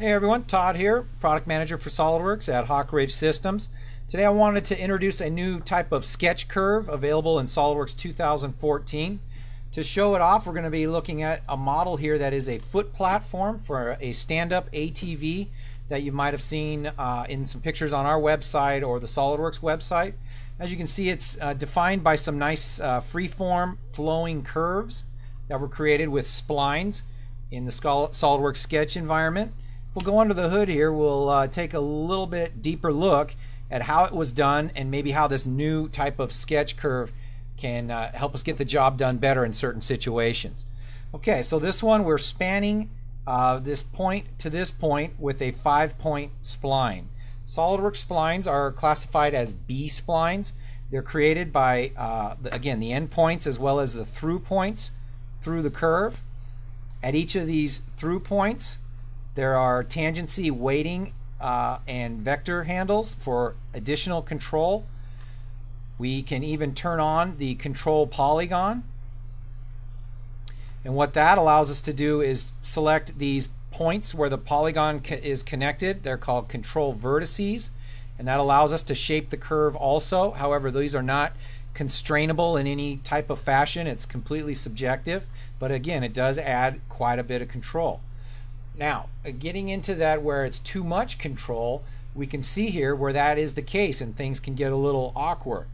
Hey everyone, Todd here, product manager for SolidWorks at Hawk Ridge Systems. Today I wanted to introduce a new type of sketch curve available in SolidWorks 2014. To show it off, we're going to be looking at a model here that is a foot platform for a stand-up ATV that you might have seen uh, in some pictures on our website or the SolidWorks website. As you can see, it's uh, defined by some nice uh, free-form flowing curves that were created with splines in the SolidWorks sketch environment. We'll go under the hood here. We'll uh, take a little bit deeper look at how it was done and maybe how this new type of sketch curve can uh, help us get the job done better in certain situations. Okay, so this one we're spanning uh, this point to this point with a five point spline. SolidWorks splines are classified as B splines. They're created by, uh, again, the endpoints as well as the through points through the curve. At each of these through points, there are tangency weighting uh, and vector handles for additional control. We can even turn on the control polygon. And what that allows us to do is select these points where the polygon is connected. They're called control vertices. And that allows us to shape the curve also. However, these are not constrainable in any type of fashion. It's completely subjective. But again, it does add quite a bit of control. Now, uh, getting into that where it's too much control, we can see here where that is the case and things can get a little awkward.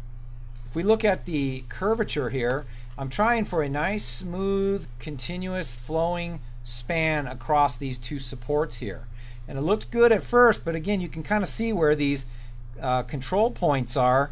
If we look at the curvature here, I'm trying for a nice, smooth, continuous flowing span across these two supports here. And it looked good at first, but again, you can kind of see where these uh, control points are.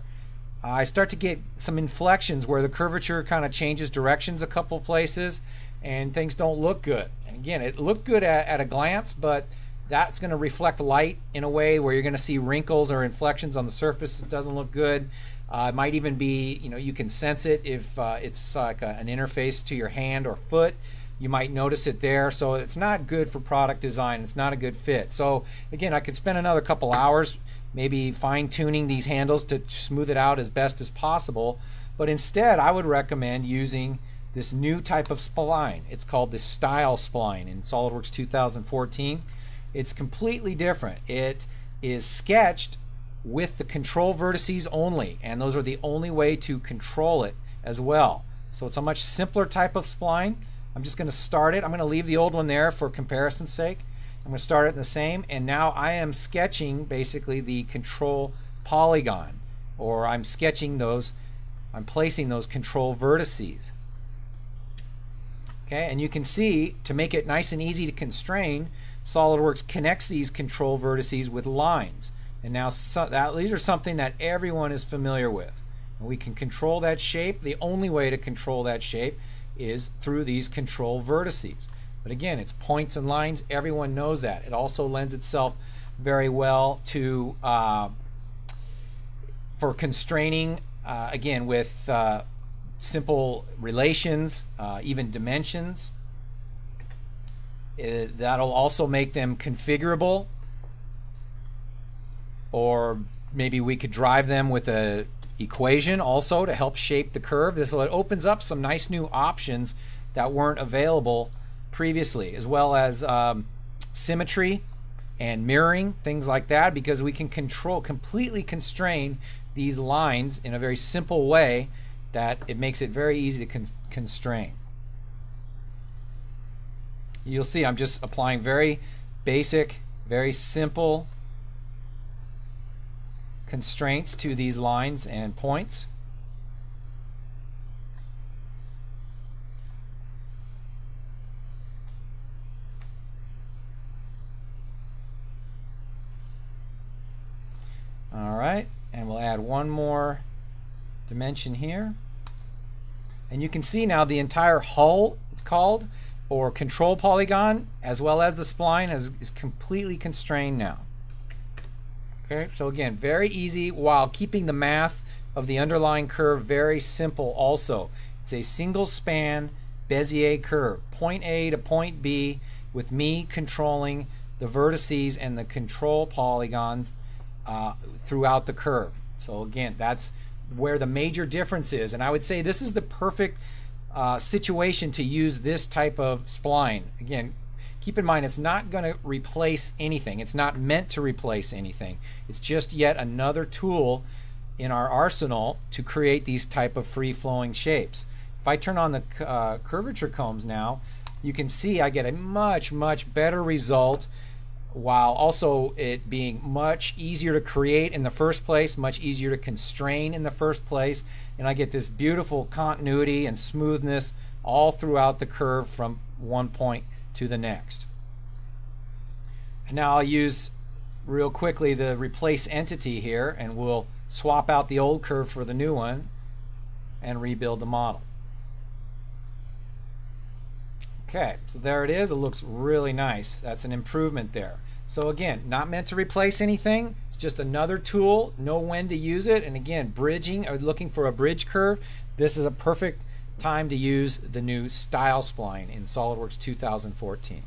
Uh, I start to get some inflections where the curvature kind of changes directions a couple places and things don't look good. Again, it looked good at, at a glance, but that's going to reflect light in a way where you're going to see wrinkles or inflections on the surface. It doesn't look good. Uh, it might even be, you know, you can sense it if uh, it's like a, an interface to your hand or foot. You might notice it there. So it's not good for product design. It's not a good fit. So again, I could spend another couple hours maybe fine tuning these handles to smooth it out as best as possible. But instead, I would recommend using this new type of spline. It's called the Style Spline in SOLIDWORKS 2014. It's completely different. It is sketched with the control vertices only, and those are the only way to control it as well. So it's a much simpler type of spline. I'm just going to start it. I'm going to leave the old one there for comparison's sake. I'm going to start it in the same, and now I am sketching basically the control polygon, or I'm sketching those, I'm placing those control vertices. Okay, and you can see to make it nice and easy to constrain, SolidWorks connects these control vertices with lines. And now so that, these are something that everyone is familiar with. And we can control that shape. The only way to control that shape is through these control vertices. But again, it's points and lines. Everyone knows that. It also lends itself very well to uh, for constraining uh, again with uh, simple relations, uh, even dimensions. It, uh, that'll also make them configurable. Or maybe we could drive them with a equation also to help shape the curve. This will, it opens up some nice new options that weren't available previously, as well as um, symmetry and mirroring, things like that, because we can control completely constrain these lines in a very simple way that it makes it very easy to con constrain. You'll see I'm just applying very basic, very simple constraints to these lines and points. All right, and we'll add one more dimension here. And you can see now the entire hull, it's called, or control polygon, as well as the spline, has, is completely constrained now. Okay, so again, very easy while keeping the math of the underlying curve very simple also. It's a single span Bezier curve, point A to point B, with me controlling the vertices and the control polygons uh, throughout the curve. So again, that's where the major difference is. And I would say this is the perfect uh, situation to use this type of spline. Again, keep in mind it's not going to replace anything. It's not meant to replace anything. It's just yet another tool in our arsenal to create these type of free-flowing shapes. If I turn on the uh, curvature combs now, you can see I get a much, much better result while also it being much easier to create in the first place, much easier to constrain in the first place, and I get this beautiful continuity and smoothness all throughout the curve from one point to the next. And now I'll use real quickly the replace entity here and we'll swap out the old curve for the new one and rebuild the model. Okay, so there it is. It looks really nice. That's an improvement there. So again, not meant to replace anything. It's just another tool. Know when to use it. And again, bridging or looking for a bridge curve. This is a perfect time to use the new style spline in SOLIDWORKS 2014.